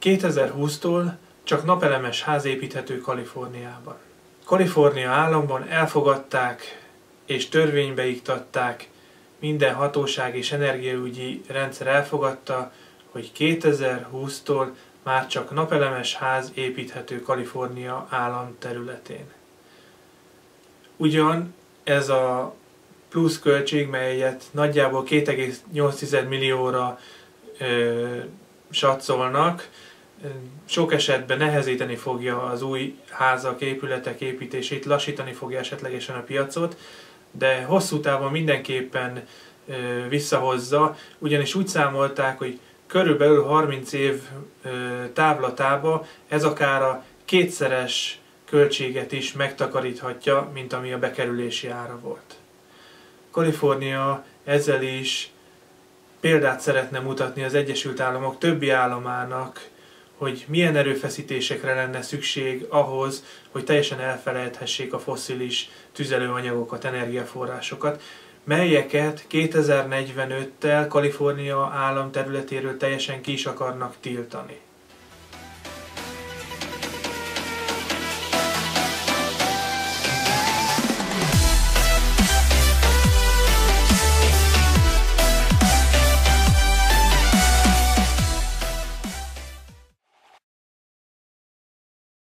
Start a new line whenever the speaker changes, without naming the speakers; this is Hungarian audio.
2020-tól csak napelemes ház építhető Kaliforniában. Kalifornia államban elfogadták és törvénybe iktatták, minden hatóság és energiaügyi rendszer elfogadta, hogy 2020-tól már csak napelemes ház építhető Kalifornia állam területén. Ugyan ez a plusz költség, melyet nagyjából 2,8 millióra ö, satszolnak, sok esetben nehezíteni fogja az új házak, épületek építését, lassítani fogja esetlegesen a piacot, de hosszú távon mindenképpen visszahozza, ugyanis úgy számolták, hogy körülbelül 30 év távlatába ez akár a kétszeres költséget is megtakaríthatja, mint ami a bekerülési ára volt. Kalifornia ezzel is példát szeretne mutatni az Egyesült Államok többi államának, hogy milyen erőfeszítésekre lenne szükség ahhoz, hogy teljesen elfelejthessék a fosszilis tüzelőanyagokat, energiaforrásokat, melyeket 2045-tel Kalifornia állam területéről teljesen ki is akarnak tiltani.